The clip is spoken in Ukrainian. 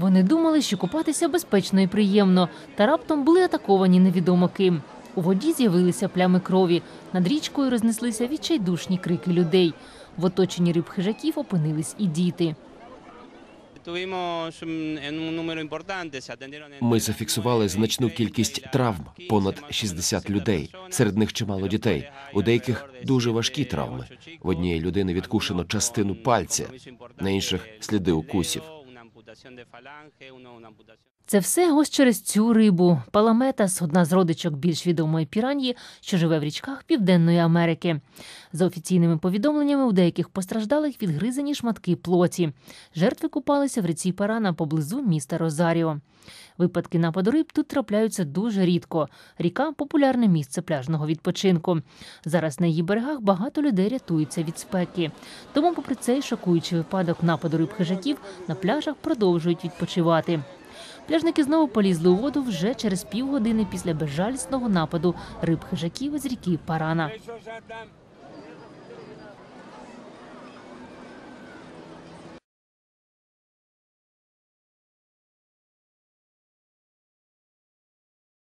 Вони думали, що купатися безпечно і приємно, та раптом були атаковані невідомо ким. У воді з'явилися плями крові. Над річкою рознеслися відчайдушні крики людей. В оточенні риб хижаків опинились і діти. Ми зафіксували значну кількість травм понад 60 людей. Серед них чимало дітей. У деяких дуже важкі травми. В однієї людини відкушено частину пальця, на інших сліди укусів. Це все ось через цю рибу. Паламетас – одна з родичок більш відомої піраньї, що живе в річках Південної Америки. За офіційними повідомленнями, у деяких постраждалих відгризані шматки плоті. Жертви купалися в ріці Парана поблизу міста Розаріо. Випадки нападу риб тут трапляються дуже рідко. Ріка популярне місце пляжного відпочинку. Зараз на її берегах багато людей рятуються від спеки. Тому, попри цей шокуючий випадок нападу риб хижаків, на пляжах продовжують відпочивати. Пляжники знову полізли у воду вже через півгодини після безжалісного нападу риб хижаків з ріки Парана.